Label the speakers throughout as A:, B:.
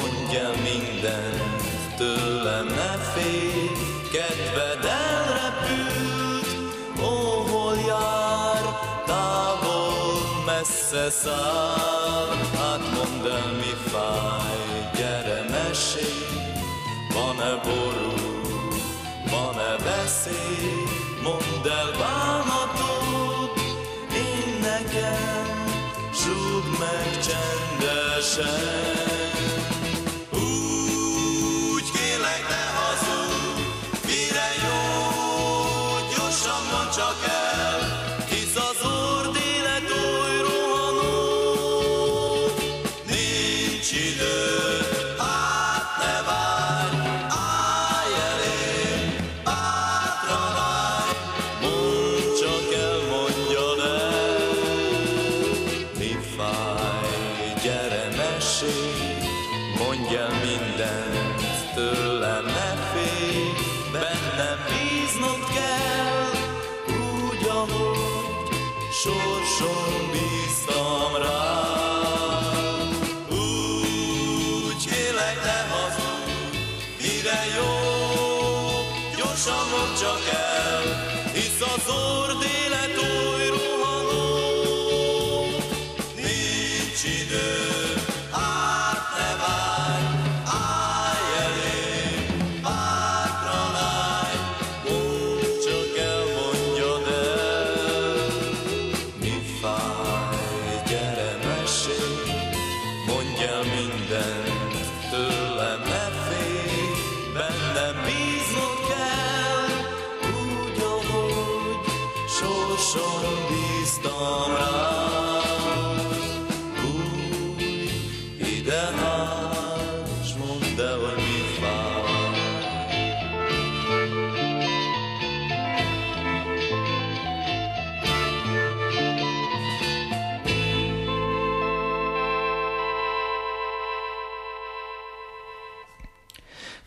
A: mondj el mindent, tőlem ne félj, kedved elrepült, ó, hol jár, távol, messze száll, hát mondd el, mi fáj, gyere mesélj, van-e ború, van-e veszély, mondd el bánatod, én nekem, súgd meg csendesen. Gyorsan csak el, hisz az orr élet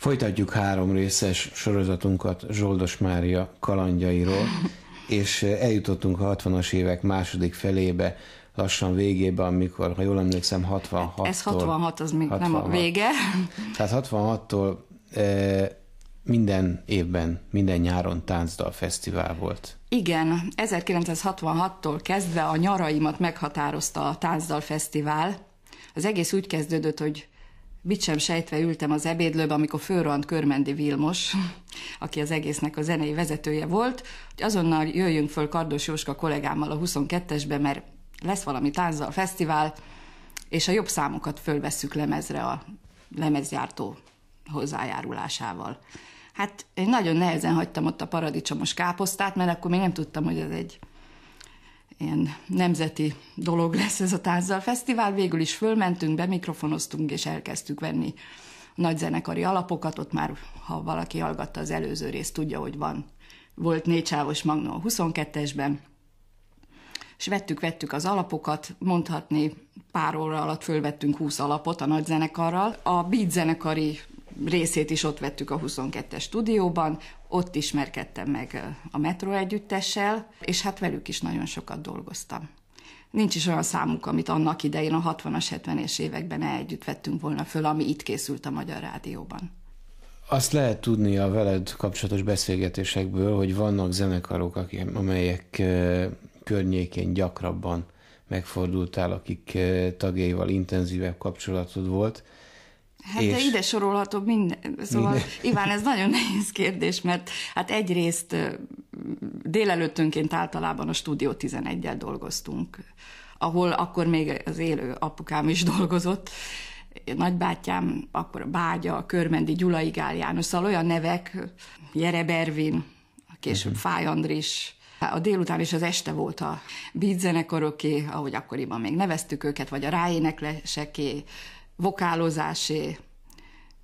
B: Folytatjuk három részes sorozatunkat Zsoldos Mária kalandjairól, és eljutottunk a 60-as évek második felébe, lassan végébe, amikor, ha jól emlékszem, 66-tól...
C: Ez 66, az még nem a
B: 66.
C: vége.
B: Tehát 66-tól e, minden évben, minden nyáron táncdal fesztivál volt.
C: Igen, 1966-tól kezdve a nyaraimat meghatározta a Táncdal Fesztivál. Az egész úgy kezdődött, hogy mit sem sejtve ültem az ebédlőbe, amikor fölrohant Körmendi Vilmos, aki az egésznek a zenei vezetője volt, hogy azonnal jöjjünk föl Kardos Jóska kollégámmal a 22-esbe, mert lesz valami Táncdal Fesztivál, és a jobb számokat fölvesszük lemezre a lemezgyártó hozzájárulásával. Hát én nagyon nehezen hagytam ott a paradicsomos káposztát, mert akkor még nem tudtam, hogy ez egy ilyen nemzeti dolog lesz ez a Táncdal Fesztivál. Végül is fölmentünk, bemikrofonoztunk, és elkezdtük venni a nagyzenekari alapokat. Ott már, ha valaki hallgatta az előző részt, tudja, hogy van. Volt négy sávos magnó a 22-esben, és vettük, vettük az alapokat, mondhatni pár óra alatt fölvettünk 20 alapot a nagy zenekarral. A beat zenekari részét is ott vettük a 22-es stúdióban, ott ismerkedtem meg a Metro együttessel, és hát velük is nagyon sokat dolgoztam. Nincs is olyan számuk, amit annak idején a 60-as, 70-es években együtt vettünk volna föl, ami itt készült a Magyar Rádióban.
B: Azt lehet tudni a veled kapcsolatos beszélgetésekből, hogy vannak zenekarok, amelyek környékén gyakrabban megfordultál, akik tagjaival intenzívebb kapcsolatod volt.
C: Hát és... de ide sorolható minden. Szóval,
B: Minden.
C: Iván, ez nagyon nehéz kérdés, mert hát egyrészt délelőttönként általában a Stúdió 11-el dolgoztunk, ahol akkor még az élő apukám is dolgozott, nagybátyám, akkor a Bágya, a Körmendi, Gyulai Gál János, szóval olyan nevek, Jere Bervin, később uh-huh. Fáj Andris, a délután és az este volt a beat zenekaroké, ahogy akkoriban még neveztük őket, vagy a ráénekleseké, vokálozásé.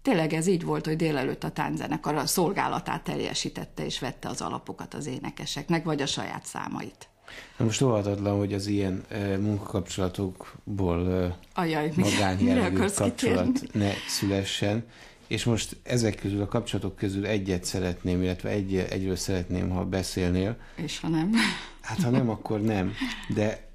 C: Tényleg ez így volt, hogy délelőtt a tánczenekar a szolgálatát teljesítette és vette az alapokat az énekeseknek, vagy a saját számait.
B: Na most óhatatlan, hogy az ilyen e, munkakapcsolatokból e,
C: Ajaj,
B: magánjellegű kapcsolat
C: kitérni?
B: ne szülessen. És most ezek közül, a kapcsolatok közül egyet szeretném, illetve egy, egyről szeretném, ha beszélnél.
C: És ha nem.
B: Hát ha nem, akkor nem. De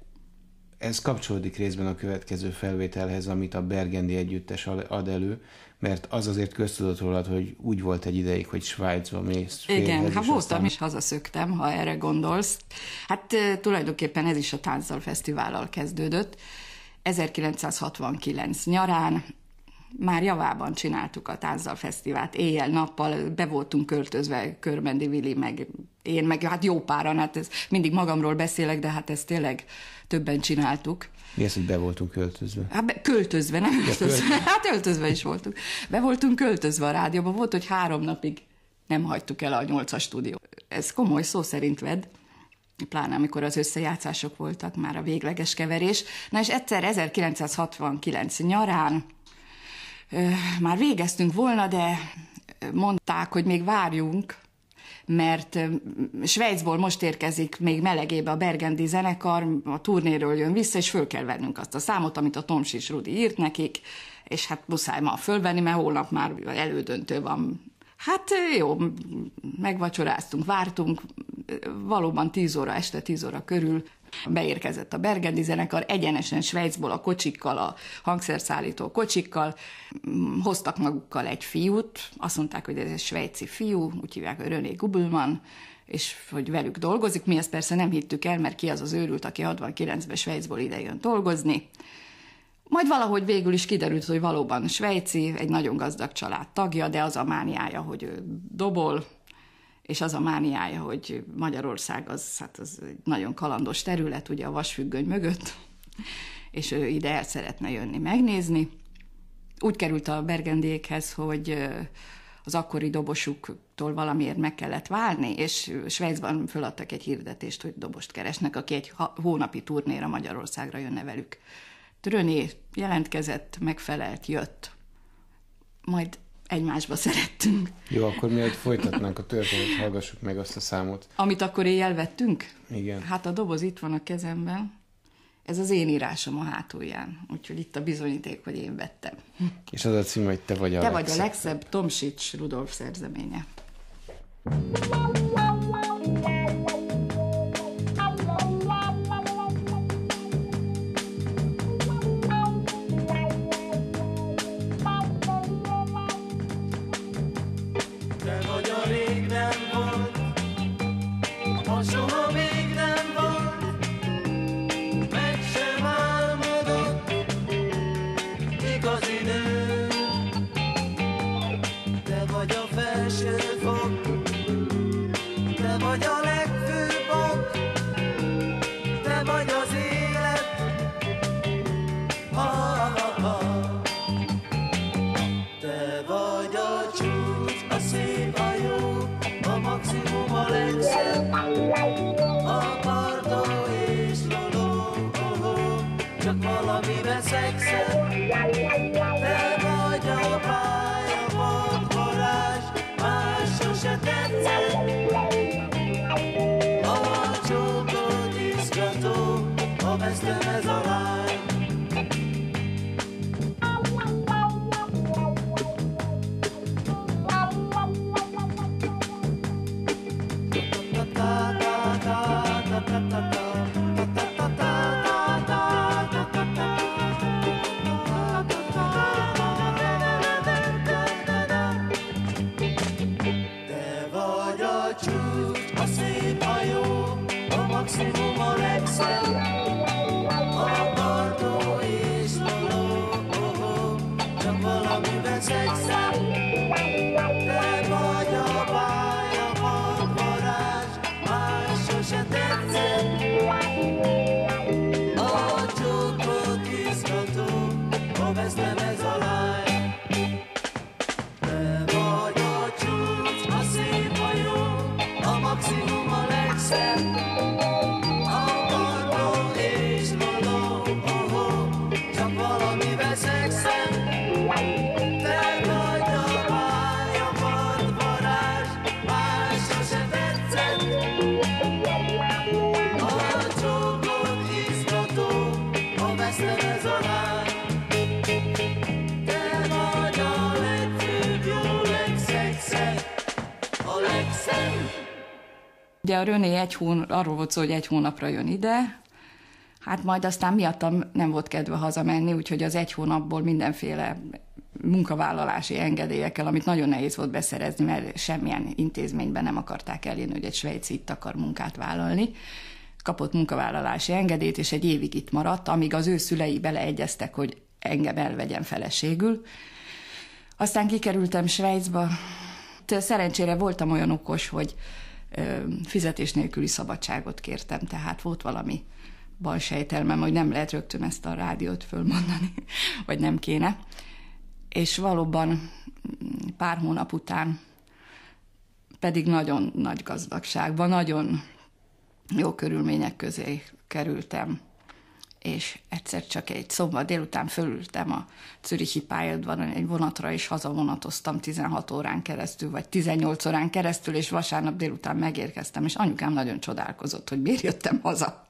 B: ez kapcsolódik részben a következő felvételhez, amit a Bergendi együttes ad elő, mert az azért köztudott rólad, hogy úgy volt egy ideig, hogy Svájcba mész.
C: Igen, hát voltam aztán... is hazaszöktem, ha erre gondolsz. Hát tulajdonképpen ez is a Táncdal Fesztivállal kezdődött. 1969 nyarán már javában csináltuk a Táncdal Fesztivált, éjjel-nappal be voltunk költözve, Körmendi Vili, meg én, meg hát jó páran, hát ez, mindig magamról beszélek, de hát ezt tényleg többen csináltuk.
B: Mi az, hogy be voltunk költözve?
C: Hát be, költözve, nem ja, költözve. Költ... Hát öltözve is voltunk. Be voltunk költözve a rádióban, volt, hogy három napig nem hagytuk el a nyolcas stúdió. Ez komoly szó szerint vedd pláne amikor az összejátszások voltak, már a végleges keverés. Na és egyszer 1969 nyarán már végeztünk volna, de mondták, hogy még várjunk, mert Svájcból most érkezik még melegébe a Bergendi zenekar, a turnéről jön vissza, és föl kell vennünk azt a számot, amit a Tomsis Rudi írt nekik, és hát muszáj ma fölvenni, mert holnap már elődöntő van. Hát jó, megvacsoráztunk, vártunk, valóban 10 óra, este 10 óra körül beérkezett a Bergendi zenekar, egyenesen Svájcból a kocsikkal, a hangszerszállító kocsikkal, hoztak magukkal egy fiút, azt mondták, hogy ez egy svájci fiú, úgy hívják, hogy René Gubelman, és hogy velük dolgozik. Mi ezt persze nem hittük el, mert ki az az őrült, aki 69-ben Svájcból ide jön dolgozni. Majd valahogy végül is kiderült, hogy valóban svájci, egy nagyon gazdag család tagja, de az a mániája, hogy ő dobol, és az a mániája, hogy Magyarország az, hát az egy nagyon kalandos terület, ugye a vasfüggöny mögött, és ő ide el szeretne jönni megnézni. Úgy került a Bergendiékhez, hogy az akkori dobosuktól valamiért meg kellett válni, és Svájcban föladtak egy hirdetést, hogy dobost keresnek, aki egy hónapi turnéra Magyarországra jönne velük. Tröné jelentkezett, megfelelt, jött. Majd egymásba szerettünk.
B: Jó, akkor mi egy folytatnánk a történetet, hallgassuk meg azt a számot.
C: Amit akkor éjjel vettünk?
B: Igen.
C: Hát a doboz itt van a kezemben. Ez az én írásom a hátulján, úgyhogy itt a bizonyíték, hogy én vettem.
B: És az a cím, hogy te vagy a
C: Te legszebb. vagy a legszebb, Tomsics Rudolf szerzeménye. Thank you. 什么？下 Ugye a René egy hón, arról volt szó, hogy egy hónapra jön ide, Hát majd aztán miattam nem volt kedve hazamenni, úgyhogy az egy hónapból mindenféle munkavállalási engedélyekkel, amit nagyon nehéz volt beszerezni, mert semmilyen intézményben nem akarták elérni, hogy egy svájci itt akar munkát vállalni. Kapott munkavállalási engedélyt, és egy évig itt maradt, amíg az ő szülei beleegyeztek, hogy engem elvegyen feleségül. Aztán kikerültem Svájcba. Szerencsére voltam olyan okos, hogy fizetés nélküli szabadságot kértem, tehát volt valami bal sejtelmem, hogy nem lehet rögtön ezt a rádiót fölmondani, vagy nem kéne. És valóban pár hónap után pedig nagyon nagy gazdagságban, nagyon jó körülmények közé kerültem és egyszer csak egy szombat délután fölültem a Zürichi pályadban egy vonatra, és hazavonatoztam 16 órán keresztül, vagy 18 órán keresztül, és vasárnap délután megérkeztem, és anyukám nagyon csodálkozott, hogy miért jöttem haza.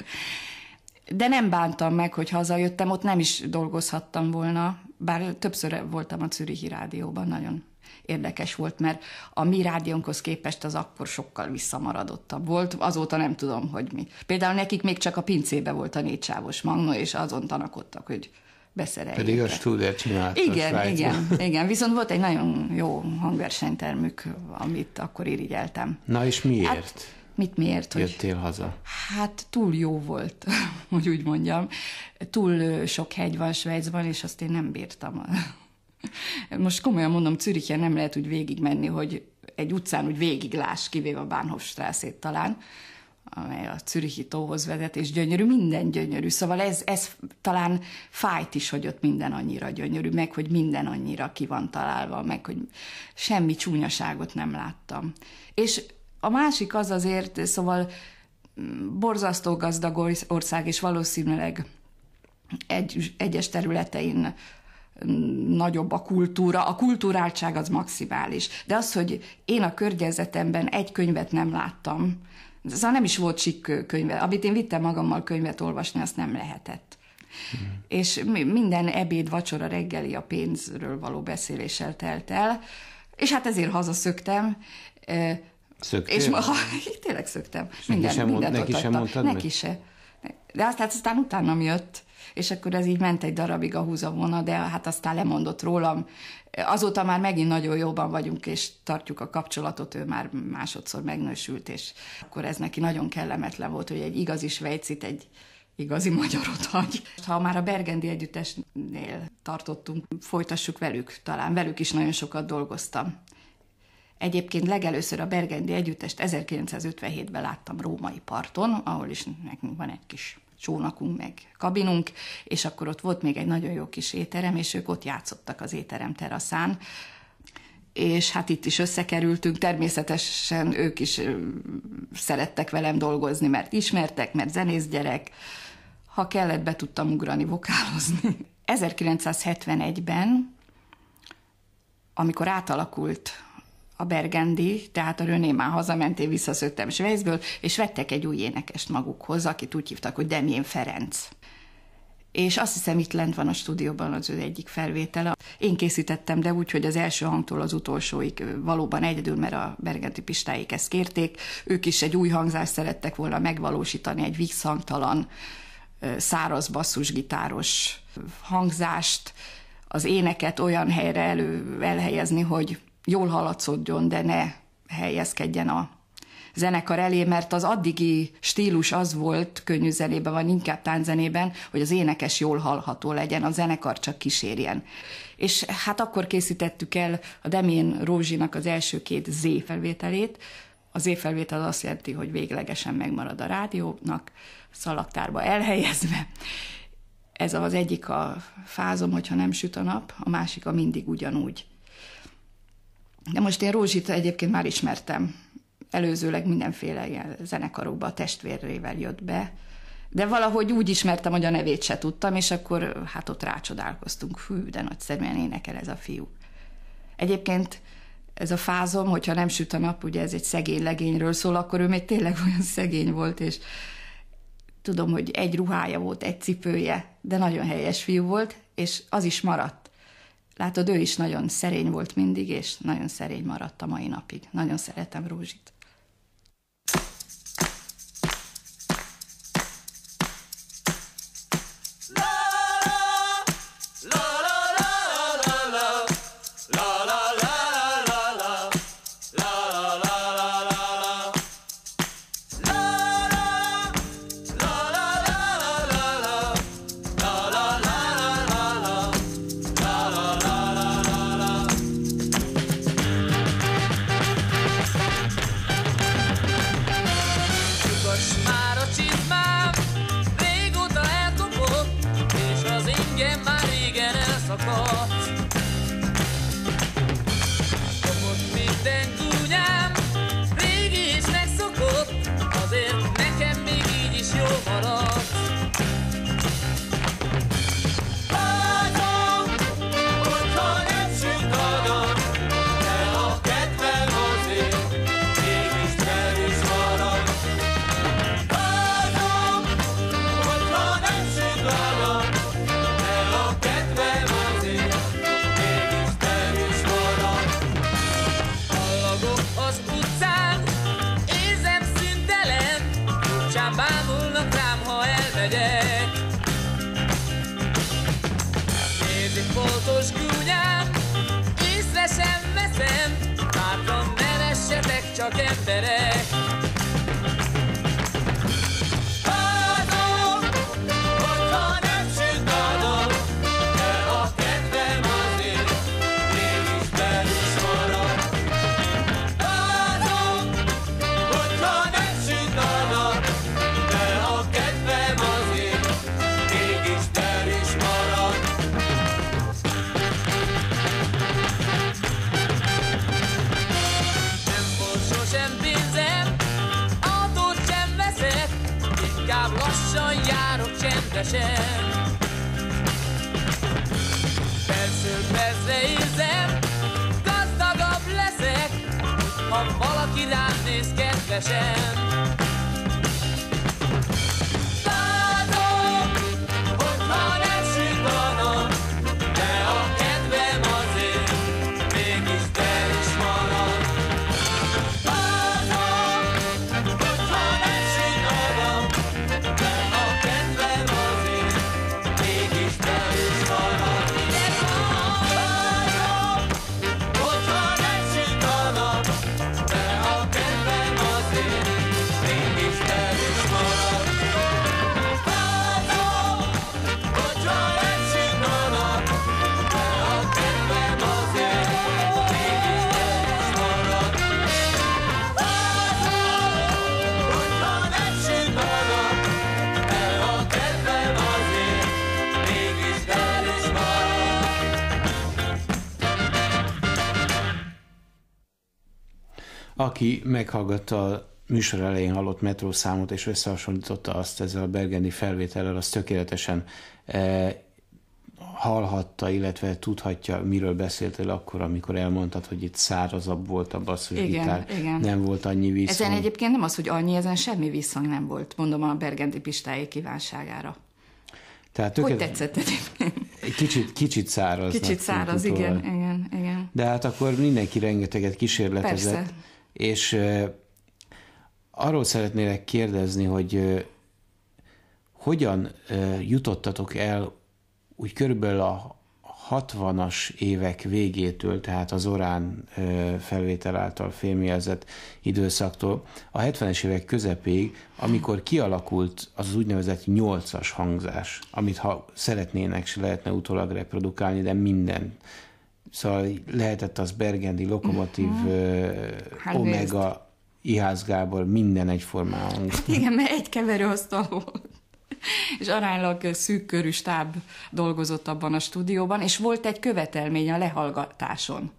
C: De nem bántam meg, hogy hazajöttem, ott nem is dolgozhattam volna, bár többször voltam a Zürichi rádióban, nagyon érdekes volt, mert a mi rádiónkhoz képest az akkor sokkal visszamaradottabb volt. Azóta nem tudom, hogy mi. Például nekik még csak a pincébe volt a négysávos magnó, és azon tanakodtak, hogy beszereljék.
B: Pedig a Studer csinálta
C: Igen, igen, igen. Viszont volt egy nagyon jó hangversenytermük, amit akkor irigyeltem.
B: Na és miért?
C: Hát, mit miért?
B: Hogy... Jöttél haza?
C: Hát túl jó volt, hogy úgy mondjam. Túl sok hegy van Svájcban, és azt én nem bírtam. Most komolyan mondom, Zürichen nem lehet úgy végigmenni, hogy egy utcán úgy végiglás, kivéve a Bahnhofstraßét talán, amely a Zürichi tóhoz vezet, és gyönyörű, minden gyönyörű. Szóval ez, ez talán fájt is, hogy ott minden annyira gyönyörű, meg hogy minden annyira ki van találva, meg hogy semmi csúnyaságot nem láttam. És a másik az azért, szóval mm, borzasztó gazdag ország, és valószínűleg egy, egyes területein nagyobb a kultúra, a kulturáltság az maximális. De az, hogy én a környezetemben egy könyvet nem láttam, szóval nem is volt sik könyve. Amit én vittem magammal könyvet olvasni, azt nem lehetett. Hmm. És minden ebéd, vacsora, reggeli a pénzről való beszéléssel telt el, és hát ezért hazaszöktem.
B: Szöktél?
C: És ma, ha, tényleg szöktem. Minden,
B: sem
C: mindent
B: neki sem mondtad
C: Neki se. De aztán, aztán utána jött, és akkor ez így ment egy darabig a húzavona, de hát aztán lemondott rólam. Azóta már megint nagyon jóban vagyunk, és tartjuk a kapcsolatot, ő már másodszor megnősült, és akkor ez neki nagyon kellemetlen volt, hogy egy igazi svejcit, egy igazi magyarot hagy. Ha már a Bergendi Együttesnél tartottunk, folytassuk velük, talán velük is nagyon sokat dolgoztam. Egyébként legelőször a Bergendi Együttest 1957-ben láttam római parton, ahol is nekünk van egy kis csónakunk, meg kabinunk, és akkor ott volt még egy nagyon jó kis étterem, és ők ott játszottak az étterem teraszán, és hát itt is összekerültünk, természetesen ők is szerettek velem dolgozni, mert ismertek, mert zenész gyerek, ha kellett, be tudtam ugrani, vokálozni. 1971-ben, amikor átalakult a Bergendi, tehát a René már hazament, én visszaszöttem Svájcből, és vettek egy új énekest magukhoz, akit úgy hívtak, hogy Demjén Ferenc. És azt hiszem, itt lent van a stúdióban az ő egyik felvétele. Én készítettem, de úgy, hogy az első hangtól az utolsóig valóban egyedül, mert a Bergenti Pistáik ezt kérték. Ők is egy új hangzást szerettek volna megvalósítani, egy visszhangtalan, száraz basszusgitáros hangzást, az éneket olyan helyre elő, elhelyezni, hogy jól hallatszódjon, de ne helyezkedjen a zenekar elé, mert az addigi stílus az volt, könnyű zenében van, inkább tánczenében, hogy az énekes jól hallható legyen, a zenekar csak kísérjen. És hát akkor készítettük el a Demén Rózsinak az első két Z felvételét. Az Z felvétel azt jelenti, hogy véglegesen megmarad a rádiónak, szalagtárba elhelyezve. Ez az egyik a fázom, hogyha nem süt a nap, a másik a mindig ugyanúgy. De most én Rózsit egyébként már ismertem. Előzőleg mindenféle ilyen zenekarokba a testvérrével jött be, de valahogy úgy ismertem, hogy a nevét se tudtam, és akkor hát ott rácsodálkoztunk. Hű, de nagyszerűen énekel ez a fiú. Egyébként ez a fázom, hogyha nem süt a nap, ugye ez egy szegény legényről szól, akkor ő még tényleg olyan szegény volt, és tudom, hogy egy ruhája volt, egy cipője, de nagyon helyes fiú volt, és az is maradt. Látod, ő is nagyon szerény volt mindig, és nagyon szerény maradt a mai napig. Nagyon szeretem Rózsit. no get better.
D: Csak emberek csendesen. Percről percre érzem, gazdagabb leszek Ha valaki rám néz kedvesen
B: aki meghallgatta a műsor elején hallott metrószámot, és összehasonlította azt ezzel a Bergendi felvétellel, az tökéletesen e, hallhatta, illetve tudhatja, miről beszéltél akkor, amikor elmondtad, hogy itt szárazabb volt a basszusgitár, nem volt annyi viszony.
C: Ezen egyébként nem az, hogy annyi, ezen semmi viszony nem volt, mondom a Bergendi Pistáé kívánságára. Tehát tökélet... Hogy tetszett egyébként?
B: Kicsit, kicsit száraz.
C: Kicsit száraz, igen, igen, igen.
B: De hát akkor mindenki rengeteget kísérletezett. Persze és arról szeretnélek kérdezni, hogy hogyan jutottatok el úgy körülbelül a 60-as évek végétől, tehát az Orán felvétel által fémjelzett időszaktól a 70-es évek közepéig, amikor kialakult az úgynevezett 8-as hangzás, amit ha szeretnének, se lehetne utólag reprodukálni, de minden Szóval lehetett az Bergendi, Lokomotív, uh-huh. Omega, Ihász Gábor, minden egyformán
C: Hát igen, mert egy keverőasztal volt. És aránylag szűk körű stáb dolgozott abban a stúdióban, és volt egy követelmény a lehallgatáson.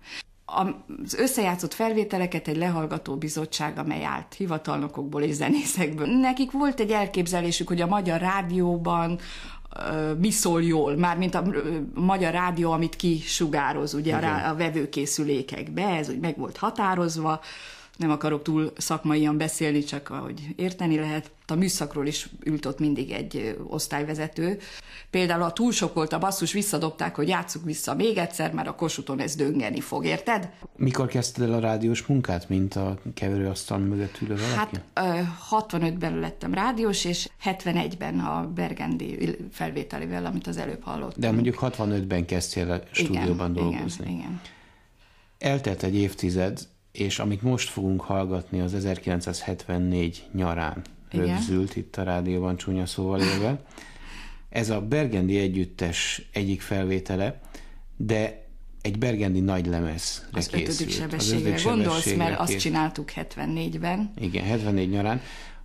C: Az összejátszott felvételeket egy lehallgató bizottság, amely állt hivatalnokokból és zenészekből. Nekik volt egy elképzelésük, hogy a magyar rádióban, mi szól jól, mármint a magyar rádió, amit kisugároz ugye a, a vevőkészülékekbe, ez úgy meg volt határozva, nem akarok túl szakmaian beszélni, csak ahogy érteni lehet. A műszakról is ült ott mindig egy osztályvezető. Például a túl sok volt a basszus, visszadobták, hogy játsszuk vissza még egyszer, mert a kosuton ez döngeni fog, érted?
B: Mikor kezdted el a rádiós munkát, mint a keverőasztal mögött ülő valaki?
C: Hát 65-ben lettem rádiós, és 71-ben a Bergendi felvételével, amit az előbb hallottam.
B: De mondjuk 65-ben kezdtél a stúdióban igen, dolgozni.
C: Igen, igen.
B: Eltelt egy évtized, és amit most fogunk hallgatni, az 1974 nyarán rögzült itt a rádióban csúnya szóval élve. Ez a Bergendi együttes egyik felvétele, de egy Bergendi nagy lemez
C: az készült. ötödik sebességre az gondolsz, mert azt csináltuk 74-ben.
B: Igen, 74 nyarán.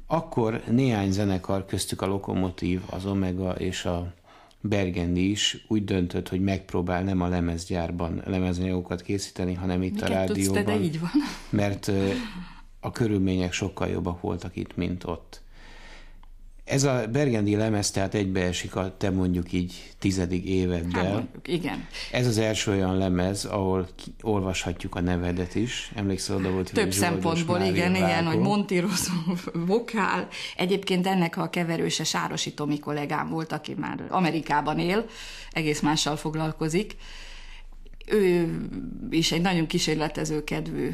B: Akkor néhány zenekar, köztük a Lokomotív, az Omega és a Bergendi is úgy döntött, hogy megpróbál nem a lemezgyárban lemezanyagokat készíteni, hanem itt
C: Miket
B: a rádióban.
C: Tudsz, de így van.
B: Mert a körülmények sokkal jobbak voltak itt, mint ott. Ez a Bergendi lemez tehát egybeesik a te mondjuk így tizedik éveddel. Hát mondjuk,
C: igen.
B: Ez az első olyan lemez, ahol olvashatjuk a nevedet is. Emlékszel, oda volt
C: Több szempontból, igen, Vágó. igen, hogy montírozó vokál. Egyébként ennek a keverőse Sárosi Tomi kollégám volt, aki már Amerikában él, egész mással foglalkozik. Ő is egy nagyon kísérletező kedvű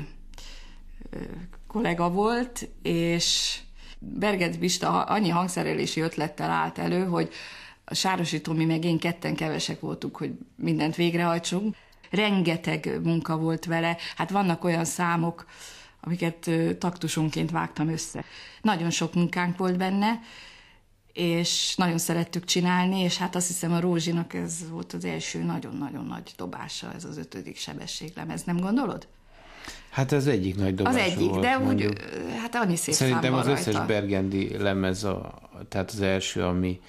C: kollega volt, és Berget Bista annyi hangszerelési ötlettel állt elő, hogy a Sárosi Tomi meg én ketten kevesek voltunk, hogy mindent végrehajtsunk. Rengeteg munka volt vele, hát vannak olyan számok, amiket taktusonként vágtam össze. Nagyon sok munkánk volt benne, és nagyon szerettük csinálni, és hát azt hiszem a Rózsinak ez volt az első nagyon-nagyon nagy dobása, ez az ötödik sebességlemez, nem gondolod?
B: Hát ez egyik nagy dobás
C: Az egyik,
B: volt,
C: de úgy,
B: mondjuk.
C: Hát annyi szép
B: Szerintem az
C: van
B: összes
C: rajta.
B: Bergendi lemez, a, tehát az első, ami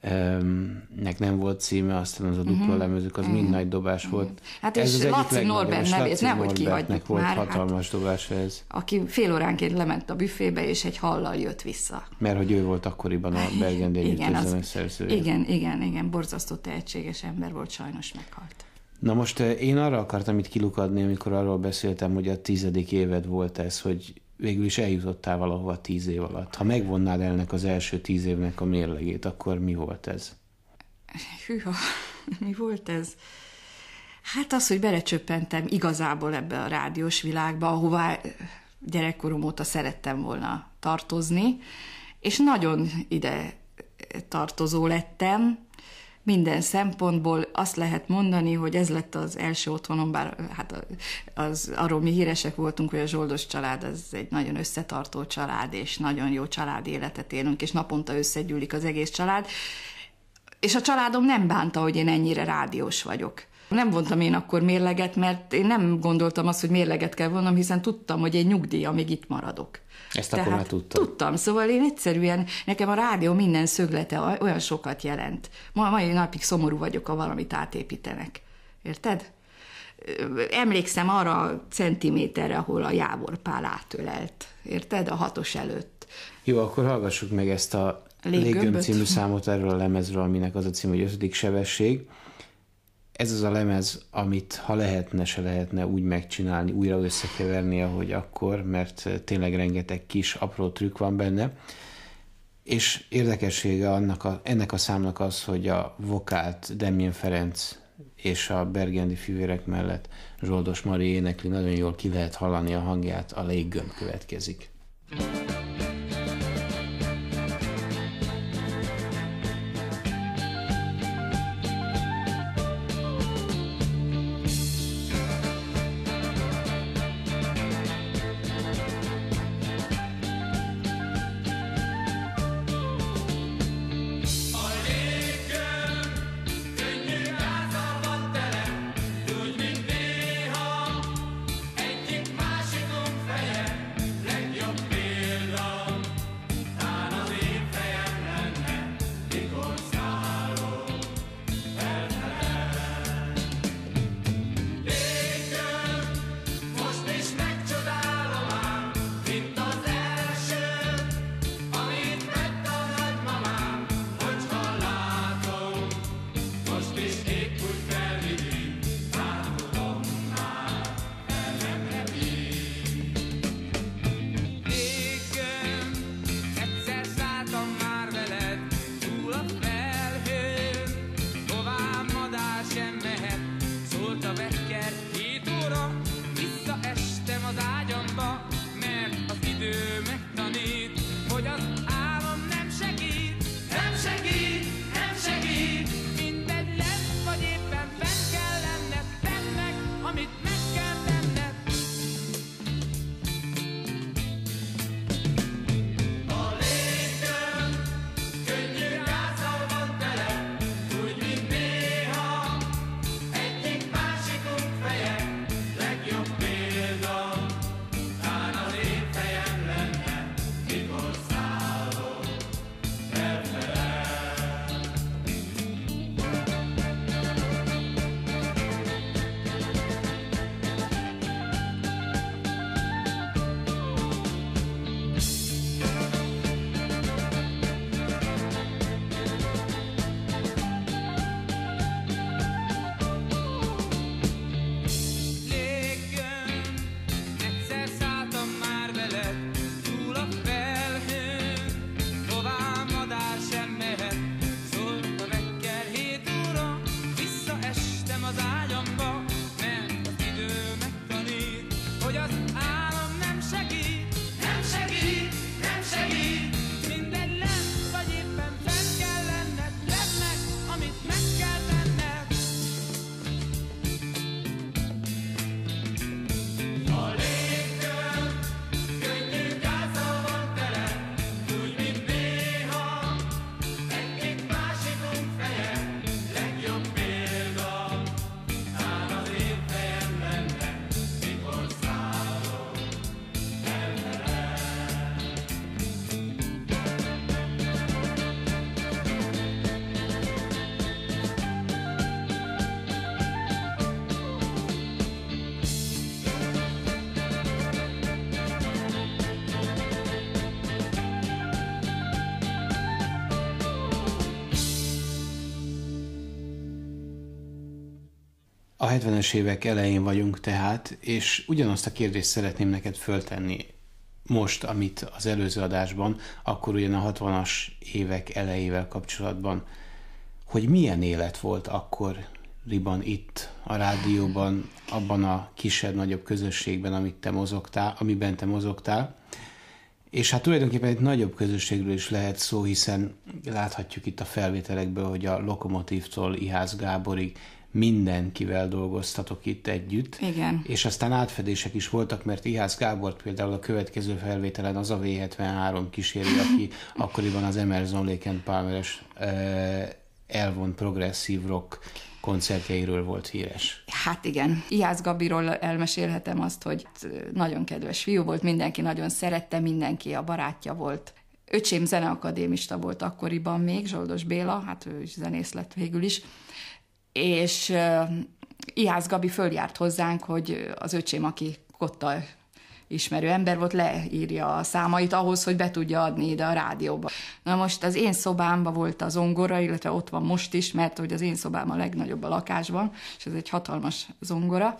B: em, nek nem volt címe, aztán az a dupla lemezük, az mind nagy dobás volt.
C: Mhm. Hát
B: ez
C: és
B: az
C: Laci Norbert nevét nehogy kihagyjuk
B: volt
C: már, hát-
B: hatalmas dobása ez,
C: aki fél óránként lement a büfébe, és egy hallal jött vissza.
B: mert hogy ő volt akkoriban a Bergendi együttes szerzője.
C: igen, igen, igen, borzasztó tehetséges ember volt, sajnos meghalt.
B: Na most eh, én arra akartam itt kilukadni, amikor arról beszéltem, hogy a tizedik éved volt ez, hogy végül is eljutottál valahova tíz év alatt. Ha megvonnád ennek az első tíz évnek a mérlegét, akkor mi volt ez?
C: Hűha, mi volt ez? Hát az, hogy belecsöppentem igazából ebbe a rádiós világba, ahová eh, gyerekkorom óta szerettem volna tartozni, és nagyon ide tartozó lettem, minden szempontból azt lehet mondani, hogy ez lett az első otthonom, bár hát az, arról mi híresek voltunk, hogy a Zsoldos család az egy nagyon összetartó család, és nagyon jó családi életet élünk, és naponta összegyűlik az egész család. És a családom nem bánta, hogy én ennyire rádiós vagyok. Nem vontam én akkor mérleget, mert én nem gondoltam azt, hogy mérleget kell vonnom, hiszen tudtam, hogy én nyugdíj, amíg itt maradok.
B: Ezt akkor már tudtad?
C: Tudtam, szóval én egyszerűen, nekem a rádió minden szöglete olyan sokat jelent. Ma, mai napig szomorú vagyok, ha valamit átépítenek. Érted? Emlékszem arra a centiméterre, ahol a Jávor Pál átölelt. Érted? A hatos előtt.
B: Jó, akkor hallgassuk meg ezt a. Léggömb című számot erről a lemezről, aminek az a cím, hogy ötödik sebesség. Ez az a lemez, amit ha lehetne, se lehetne úgy megcsinálni, újra összekeverni, ahogy akkor, mert tényleg rengeteg kis, apró trükk van benne. És érdekessége annak a, ennek a számnak az, hogy a vokált Demjén Ferenc és a Bergendi fivérek mellett Zsoldos Mari énekli, nagyon jól ki lehet hallani a hangját, a léggömb következik.
A: Másikon
B: A 70-es évek elején vagyunk tehát, és ugyanazt a kérdést szeretném neked föltenni most, amit az előző adásban, akkor ugyan a 60-as évek elejével kapcsolatban, hogy milyen élet volt akkoriban itt a rádióban, abban a kisebb-nagyobb közösségben, amit te mozogtál, amiben te mozogtál, és hát tulajdonképpen egy nagyobb közösségről is lehet szó, hiszen láthatjuk itt a felvételekből, hogy a Lokomotívtól Ihász Gáborig mindenkivel dolgoztatok itt együtt.
C: Igen.
B: És aztán átfedések is voltak, mert Ihász Gábor például a következő felvételen az a V73 kíséri, aki akkoriban az Emerson Lake and Palmeres elvont progresszív rock koncertjeiről volt híres.
C: Hát igen. Ihász Gabiról elmesélhetem azt, hogy nagyon kedves fiú volt, mindenki nagyon szerette, mindenki a barátja volt. Öcsém zeneakadémista volt akkoriban még, Zsoldos Béla, hát ő is zenész lett végül is, és Ihász Gabi följárt hozzánk, hogy az öcsém, aki Kotta ismerő ember volt, leírja a számait ahhoz, hogy be tudja adni ide a rádióba. Na most az én szobámban volt az zongora, illetve ott van most is, mert hogy az én szobám a legnagyobb a lakásban, és ez egy hatalmas zongora.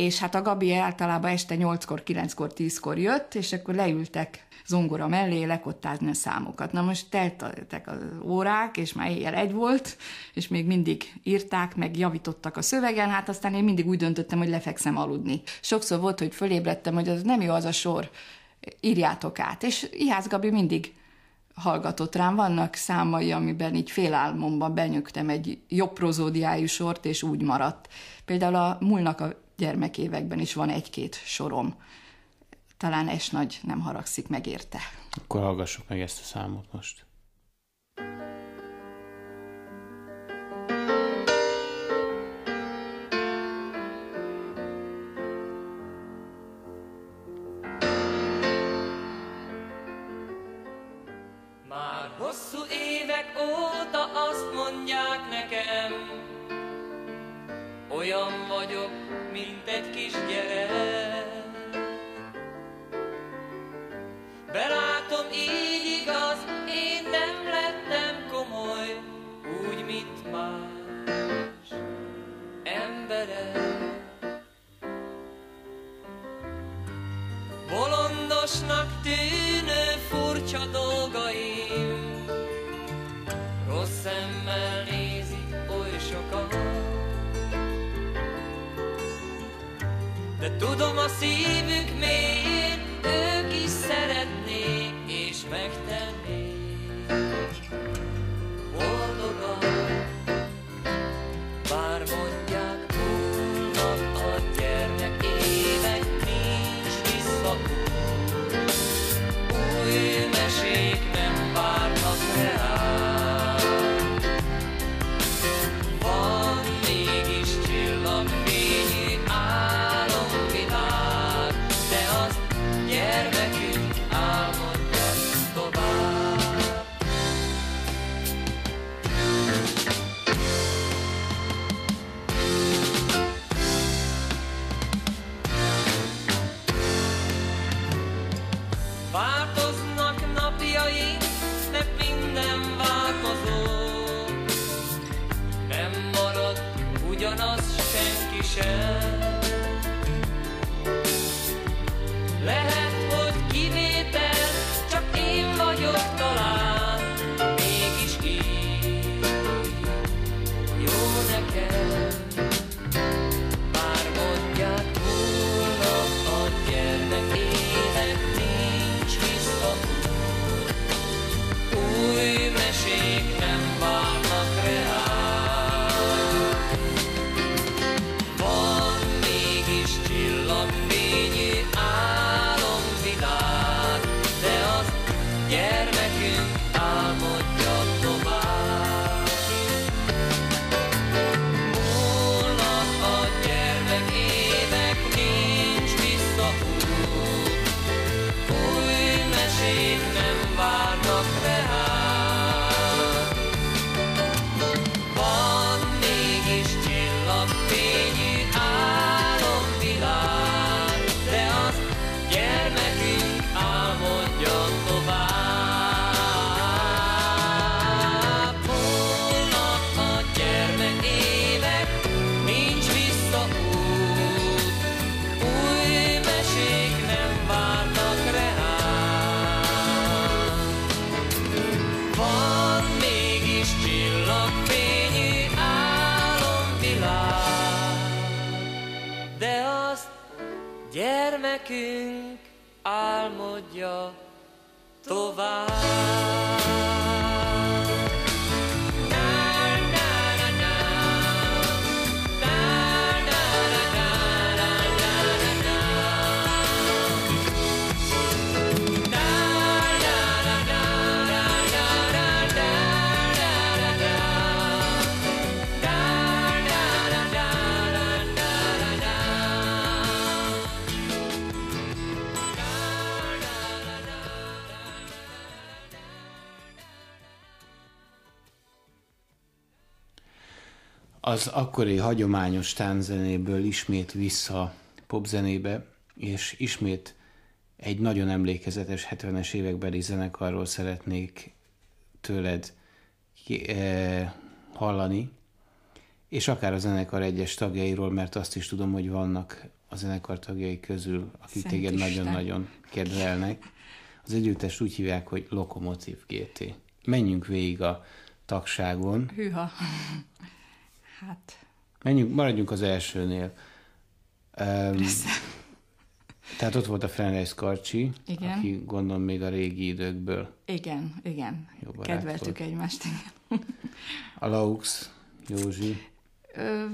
C: És hát a Gabi általában este 8-kor, 9-kor, 10-kor jött, és akkor leültek zongora mellé lekottázni a számokat. Na most teltek az órák, és már éjjel egy volt, és még mindig írták, meg javítottak a szövegen, hát aztán én mindig úgy döntöttem, hogy lefekszem aludni. Sokszor volt, hogy fölébredtem, hogy az nem jó az a sor, írjátok át. És Ihász Gabi mindig hallgatott rám. Vannak számai, amiben így félálmomban benyögtem egy jobb prozódiájú sort, és úgy maradt. Például a múlnak a gyermekévekben is van egy-két sorom talán es nagy nem haragszik meg érte.
B: Akkor hallgassuk meg ezt a számot most.
D: Már hosszú évek óta azt mondják nekem, olyan vagyok, mint egy kis gyerek. Belátom, így tudom a szívük mélyén,
B: az akkori hagyományos tánzenéből ismét vissza popzenébe, és ismét egy nagyon emlékezetes 70-es évekbeli zenekarról szeretnék tőled ki, eh, hallani, és akár a zenekar egyes tagjairól, mert azt is tudom, hogy vannak a zenekar tagjai közül, akik
C: Szent
B: téged nagyon-nagyon kedvelnek. Az együttes úgy hívják, hogy Lokomotív GT. Menjünk végig a tagságon.
C: Hűha. Hát,
B: Menjünk, maradjunk az elsőnél. Um, tehát ott volt a Frenreis Karcsi,
C: Igen.
B: aki gondolom még a régi időkből.
C: igen, igen.
B: Jó
C: Kedveltük
B: volt.
C: egymást. igen.
B: A Laux, Józsi,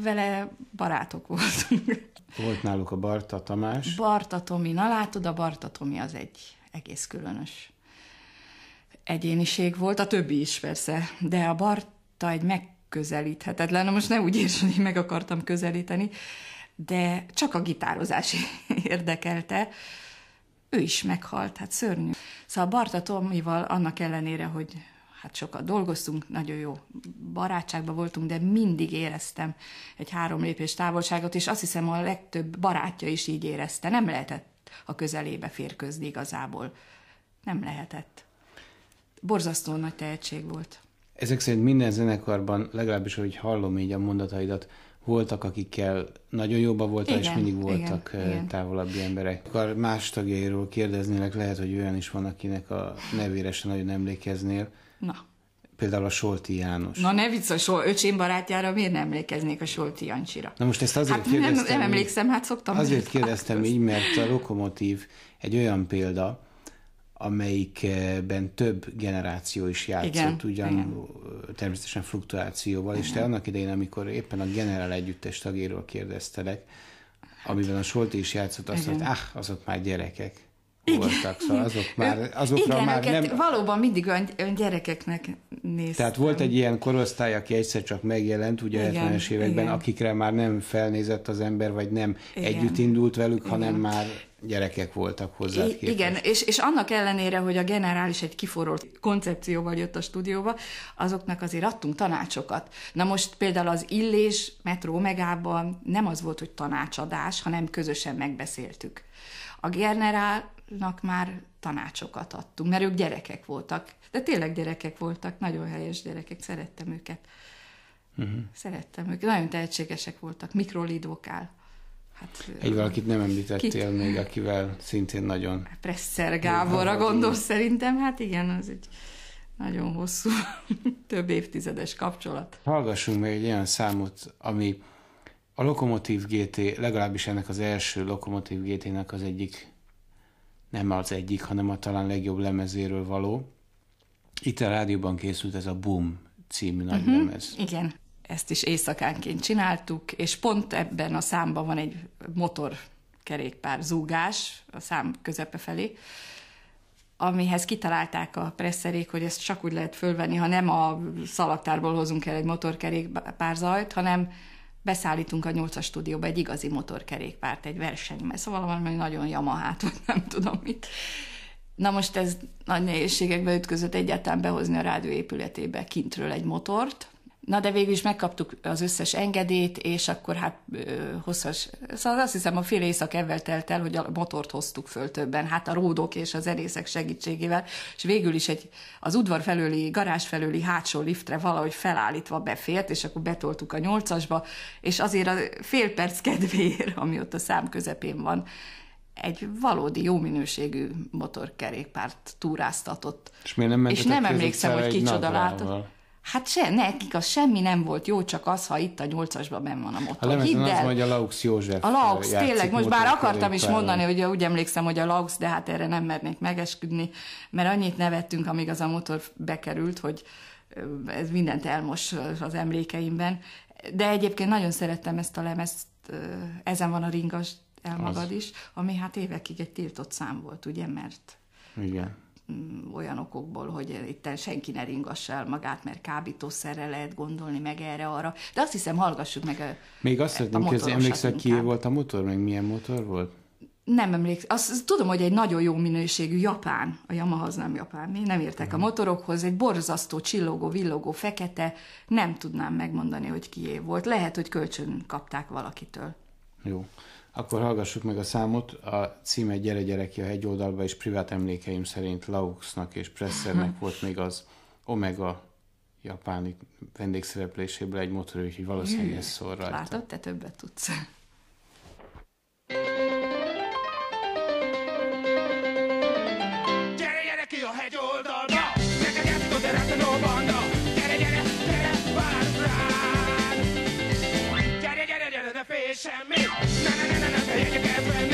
C: Vele barátok voltunk.
B: volt náluk a Barta Tamás,
C: Barta Tomi, na látod, a Barta Tomi az egy egész különös egyéniség volt, a többi is persze, de a Barta egy megközelíthetetlen, na most ne úgy érts, hogy meg akartam közelíteni, de csak a gitározás érdekelte. Ő is meghalt, hát szörnyű. Szóval Barta Tomival annak ellenére, hogy hát sokat dolgoztunk, nagyon jó barátságban voltunk, de mindig éreztem egy három lépés távolságot, és azt hiszem a legtöbb barátja is így érezte. Nem lehetett a közelébe férkőzni igazából. Nem lehetett. Borzasztó nagy tehetség volt.
B: Ezek szerint minden zenekarban, legalábbis, hogy hallom így a mondataidat, voltak, akikkel nagyon jóban voltál, és mindig voltak
C: igen, igen.
B: távolabbi emberek. Akar más tagjairól kérdeznélek, lehet, hogy olyan is van, akinek a nevére se nagyon emlékeznél.
C: Na,
B: Például a Solti János.
C: na ne vicc, a Sol- öcsém barátjára miért nem emlékeznék a Solti Jancsira?
B: Na most ezt azért
C: Hát nem,
B: kérdeztem.
C: nem
B: így-
C: emlékszem, hát szoktam.
B: Azért kérdeztem így, mert a Lokomotív egy olyan példa, amelyikben több generáció is játszott,
C: Igen,
B: ugyan
C: igen.
B: természetesen fluktuációval, és te annak idején, amikor éppen a Generál Együttes tagéről kérdeztelek, amiben a Solti is játszott, azt
C: Igen.
B: mondta, ah, azok már gyerekek voltak, szóval azok már, azokra
C: Igen,
B: már
C: őket
B: nem...
C: valóban mindig olyan, olyan gyerekeknek néztem.
B: Tehát volt egy ilyen korosztály, aki egyszer csak megjelent, ugye
C: Igen,
B: 70-es években,
C: igen.
B: akikre már nem felnézett az ember, vagy nem
C: Igen.
B: együtt indult velük, hanem már gyerekek voltak hozzá.
C: I- igen, és, és annak ellenére, hogy a generális egy kiforrolt koncepcióval jött a stúdióba, azoknak azért adtunk tanácsokat. Na most például az Illés Metro Megában nem az volt, hogy tanácsadás, hanem közösen megbeszéltük. A generálnak már tanácsokat adtunk, mert ők gyerekek voltak. De tényleg gyerekek voltak, nagyon helyes gyerekek, szerettem őket. Uh-huh. Szerettem őket, nagyon tehetségesek voltak, mikrolidvokál. Hát,
B: Egy valakit nem említettél
C: Kit?
B: még, akivel szintén nagyon...
C: Presser Gáborra gondolsz szerintem, hát igen, az egy nagyon hosszú, több évtizedes kapcsolat.
B: Hallgassunk meg egy olyan számot, ami a Lokomotív GT, legalábbis ennek az első Lokomotív GT-nek az egyik, nem az egyik, hanem a talán legjobb lemezéről való. Itt a rádióban készült ez a Boom című nagy uh-huh. lemez.
C: Igen, ezt is éjszakánként csináltuk, és pont ebben a számban van egy motorkerékpár zúgás a szám közepe felé, amihez kitalálták a presszerék, hogy ezt csak úgy lehet fölvenni, ha nem a szalagtárból hozunk el egy motorkerékpárzajt, hanem beszállítunk a nyolcas stúdióba egy igazi motorkerékpárt, egy versenyben. Szóval valami nagyon Yamahát, vagy nem tudom mit. Na most ez nagy nehézségekbe ütközött egyáltalán behozni a rádió épületébe kintről egy motort, Na de végül is megkaptuk az összes engedélyt, és akkor hát hosszas, szóval azt hiszem a fél éjszak ebben telt el, hogy a motort hoztuk föl többen, hát a ródok és az erészek segítségével, és végül is egy, az udvar felőli, garázs felőli hátsó liftre valahogy felállítva befért, és akkor betoltuk a nyolcasba, és azért a fél perc kedvéért, ami ott a szám közepén van, egy valódi jó minőségű motorkerékpárt túráztatott.
B: És miért nem
C: És nem emlékszem, hogy kicsoda látott. Hát se, nekik az semmi nem volt jó, csak az, ha itt a nyolcasban benn van a motor.
B: A lemezen
C: Hidd
B: az hogy a Laux József
C: A Laux,
B: játszik
C: tényleg, most bár akartam is mondani, hogy úgy emlékszem, hogy a Laux, de hát erre nem mernék megesküdni, mert annyit nevettünk, amíg az a motor bekerült, hogy ö, ez mindent elmos az emlékeimben. De egyébként nagyon szerettem ezt a lemezt, ö, ezen van a ringas el magad is, ami hát évekig egy tiltott szám volt, ugye, mert
B: Igen.
C: Mm, olyan okokból, hogy itt senki ne ringassa el magát, mert kábítószerre lehet gondolni, meg erre-arra. De azt hiszem, hallgassuk meg a,
B: Még azt szeretném kérdezni, emlékszel, ki volt a motor, meg milyen motor volt?
C: Nem emlékszem. Azt, azt tudom, hogy egy nagyon jó minőségű japán, a Yamaha az nem japán, mi nem értek a motorokhoz, egy borzasztó, csillogó, villogó, fekete, nem tudnám megmondani, hogy kié volt. Lehet, hogy kölcsön kapták valakitől.
B: Jó. Akkor hallgassuk meg a számot. A címe Gyere gyere ki a hegyoldalba, és privát emlékeim szerint Lauxnak és Pressernek volt még az Omega japáni vendégszerepléséből egy motor, úgyhogy valószínűleg ez szól rajta.
C: Látod, te többet tudsz.
E: Gyere, gyere ki a hegyoldalba, neked játszod a rettenó banda. Gyere, gyere, gyere, várunk rád. Gyere, gyere, gyere, ne félj semmi, ne, ne, ne, ne, ne, ne jegyeket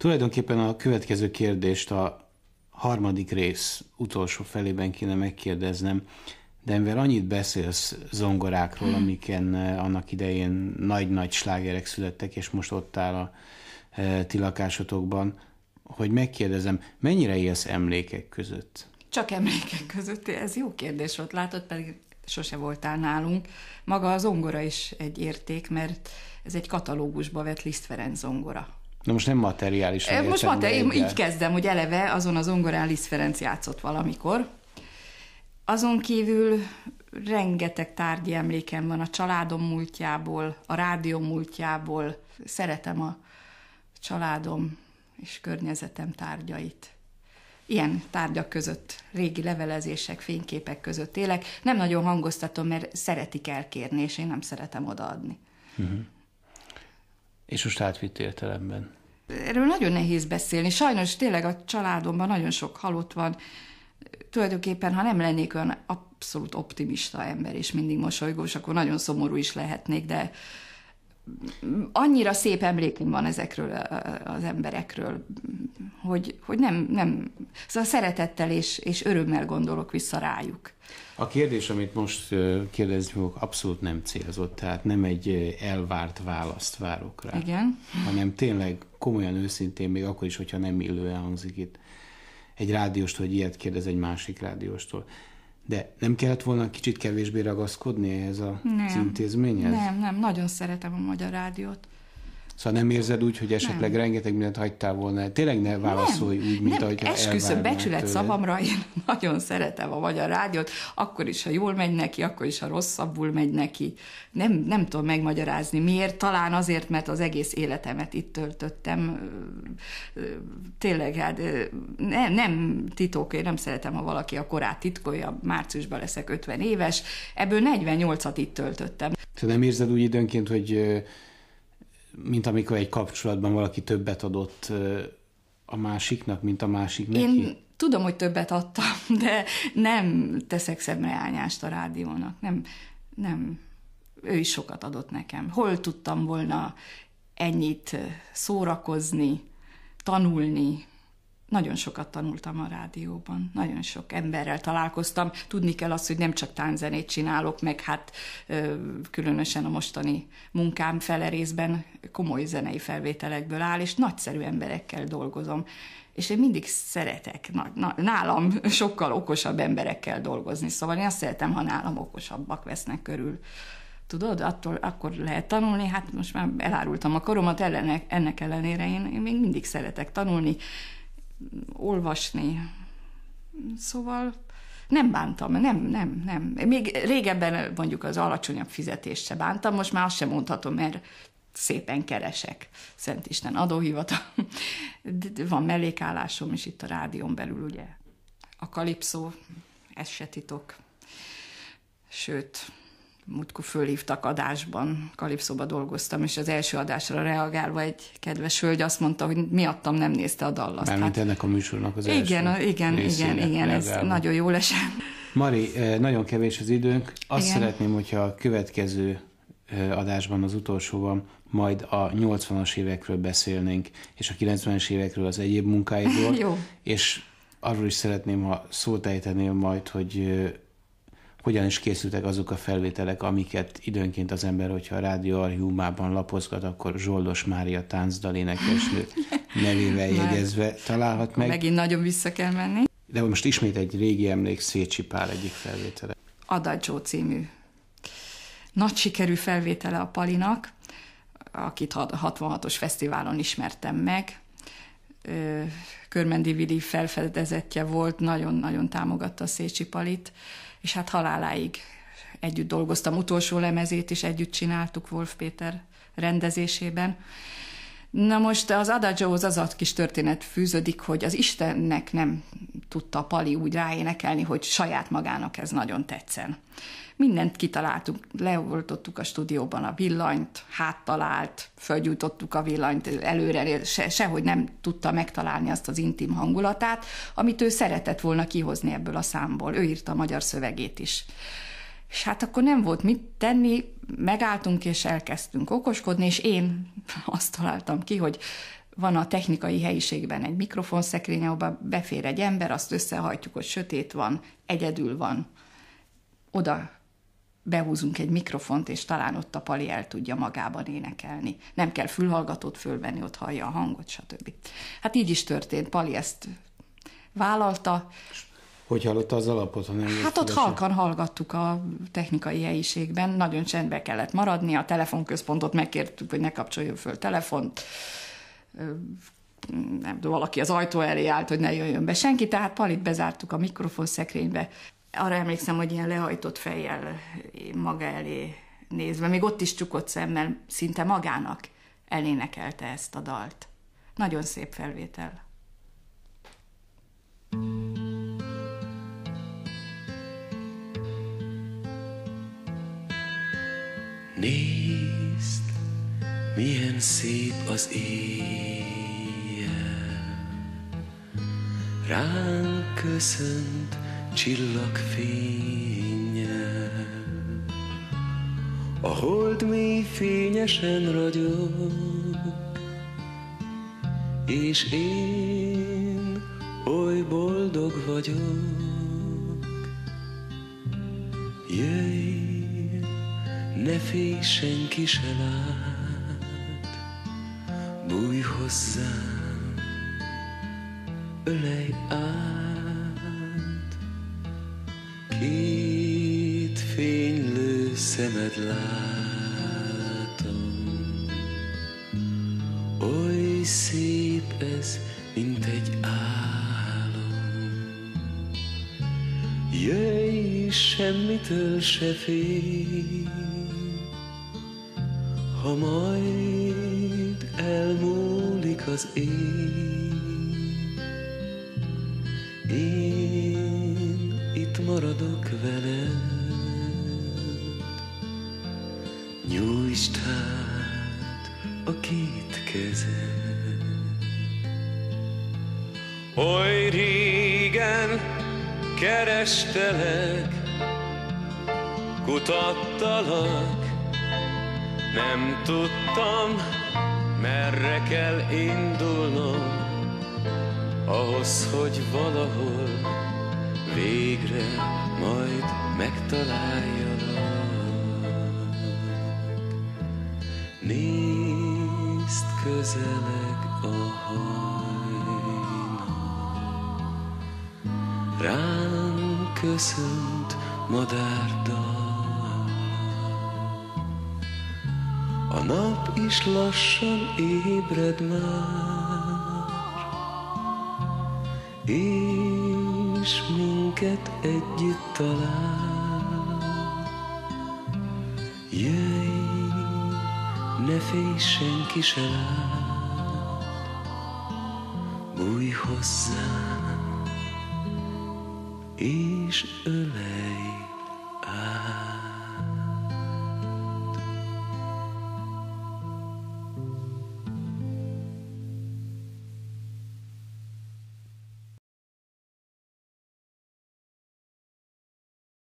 B: Tulajdonképpen a következő kérdést a harmadik rész utolsó felében kéne megkérdeznem. Denver, annyit beszélsz zongorákról, amiken eh, annak idején nagy-nagy slágerek születtek, és most ott áll a eh, ti lakásotokban, hogy megkérdezem, mennyire élsz emlékek között?
C: Csak emlékek között, ez jó kérdés volt, látod, pedig sose voltál nálunk. Maga a zongora is egy érték, mert ez egy katalógusba vett Liszt Ferenc zongora.
B: Na most nem materiális.
C: E, Most én így kezdem, hogy eleve azon az zongorán Liszt Ferenc játszott valamikor. Azon kívül rengeteg tárgyi emlékem van a családom múltjából, a rádió múltjából. Szeretem a családom és környezetem tárgyait. Ilyen tárgyak között, régi levelezések, fényképek között élek. Nem nagyon hangoztatom, mert szeretik elkérni, és én nem szeretem odaadni.
B: És most átvitt értelemben.
C: Erről nagyon nehéz beszélni. Sajnos tényleg a családomban nagyon sok halott van. Tulajdonképpen, ha nem lennék olyan abszolút optimista ember, és mindig mosolygós, akkor nagyon szomorú is lehetnék, de annyira szép emlékünk van ezekről az emberekről, hogy, hogy nem, nem, szóval szeretettel és, és örömmel gondolok vissza rájuk.
B: A kérdés, amit most kérdezni fogok, abszolút nem célzott, tehát nem egy elvárt választ várok rá.
C: Igen.
B: Hanem tényleg komolyan őszintén, még akkor is, hogyha nem illően hangzik itt egy rádióstól, hogy ilyet kérdez egy másik rádióstól. De nem kellett volna kicsit kevésbé ragaszkodni ehhez a nem, intézményhez?
C: Nem, nem, nagyon szeretem a Magyar Rádiót.
B: Szóval nem érzed úgy, hogy esetleg nem. rengeteg mindent hagytál volna? Tényleg ne válaszolj nem, úgy, mint
C: nem,
B: ahogy
C: esküszöm, becsület tőled. szavamra, én nagyon szeretem a Magyar Rádiót, akkor is, ha jól megy neki, akkor is, ha rosszabbul megy neki. Nem, nem tudom megmagyarázni. Miért? Talán azért, mert az egész életemet itt töltöttem. Tényleg, hát nem, nem titok, én nem szeretem, ha valaki a korát titkolja, márciusban leszek 50 éves, ebből 48-at itt töltöttem.
B: Te nem érzed úgy időnként, hogy mint amikor egy kapcsolatban valaki többet adott a másiknak, mint a másik neki?
C: Én tudom, hogy többet adtam, de nem teszek szemreányást a rádiónak. Nem, nem. Ő is sokat adott nekem. Hol tudtam volna ennyit szórakozni, tanulni, nagyon sokat tanultam a rádióban, nagyon sok emberrel találkoztam. Tudni kell azt, hogy nem csak tánzenét csinálok, meg hát különösen a mostani munkám fele részben komoly zenei felvételekből áll, és nagyszerű emberekkel dolgozom. És én mindig szeretek na, na, nálam sokkal okosabb emberekkel dolgozni, szóval én azt szeretem, ha nálam okosabbak vesznek körül. Tudod, attól akkor lehet tanulni, hát most már elárultam a koromat, ellenek, ennek ellenére én, én még mindig szeretek tanulni, olvasni. Szóval nem bántam, nem, nem, nem. Még régebben mondjuk az alacsonyabb fizetést se bántam, most már azt sem mondhatom, mert szépen keresek. Szent Isten adóhivatal. Van mellékállásom is itt a rádión belül, ugye. A kalipszó, ez se titok. Sőt, múltkor fölhívtak adásban, Kalipszóba dolgoztam, és az első adásra reagálva egy kedves hölgy azt mondta, hogy miattam nem nézte a dallaszt.
B: Mármint hát, ennek a műsornak az első
C: Igen, igen, igen, igen, ez nagyon jó esett.
B: Mari, eh, nagyon kevés az időnk. Azt igen. szeretném, hogyha a következő eh, adásban, az utolsóban majd a 80-as évekről beszélnénk, és a 90-es évekről az egyéb munkáidról.
C: jó.
B: És arról is szeretném, ha szót ejtenél majd, hogy eh, hogyan is készültek azok a felvételek, amiket időnként az ember, hogyha a rádió archívumában lapozgat, akkor Zsoldos Mária táncdal énekesnő nevével jegyezve találhat meg.
C: Megint nagyon vissza kell menni.
B: De most ismét egy régi emlék Szécsi Pál egyik felvétele.
C: Adagio című nagy sikerű felvétele a Palinak, akit 66-os fesztiválon ismertem meg. Körmendi Vili felfedezetje volt, nagyon-nagyon támogatta a Szécsi Palit és hát haláláig együtt dolgoztam. Utolsó lemezét is együtt csináltuk Wolf Péter rendezésében. Na most az Adagiohoz az a kis történet fűződik, hogy az Istennek nem tudta Pali úgy ráénekelni, hogy saját magának ez nagyon tetszen. Mindent kitaláltunk, leoltottuk a stúdióban a villanyt, háttalált, fölgyújtottuk a villanyt előre, se, sehogy nem tudta megtalálni azt az intim hangulatát, amit ő szeretett volna kihozni ebből a számból. Ő írta a magyar szövegét is. És hát akkor nem volt mit tenni, megálltunk és elkezdtünk okoskodni, és én azt találtam ki, hogy van a technikai helyiségben egy mikrofonszekrény, ahol befér egy ember, azt összehajtjuk, hogy sötét van, egyedül van. Oda behúzunk egy mikrofont, és talán ott a Pali el tudja magában énekelni. Nem kell fülhallgatót fölvenni, ott hallja a hangot, stb. Hát így is történt. Pali ezt vállalta.
B: Hogy hallotta az alapot, ha nem
C: Hát ott halkan hallgattuk a technikai helyiségben, nagyon csendbe kellett maradni, a telefonközpontot megkértük, hogy ne kapcsoljon föl telefont, nem tudom, valaki az ajtó elé állt, hogy ne jöjjön be senki, tehát Palit bezártuk a mikrofonszekrénybe, arra emlékszem, hogy ilyen lehajtott fejjel maga elé nézve, még ott is csukott szemmel, szinte magának elénekelte ezt a dalt. Nagyon szép felvétel.
A: Nézd, milyen szép az éjjel, ránk köszönt csillagfénye.
F: A hold mély fényesen ragyog, és én oly boldog vagyok. Jöjj, ne félj, senki se lát, bújj hozzám, ölej át. Két fénylő szemed látom, oly szép ez, mint egy álom. Jöjj, semmitől se félj, ha majd elmúlik az éj. Én itt maradok veled, nyújtsd hát a két kezed. Oly régen kerestelek, kutattalak, nem tudtam, merre kell indulnom, ahhoz, hogy valahol végre majd megtaláljalak. Nézd közeleg a hajnal, rám köszönt madárdal. Nap is lassan ébred már, és minket együtt talál. Jöjj, ne félj, senki se lát, bújj hozzám, és ölej át.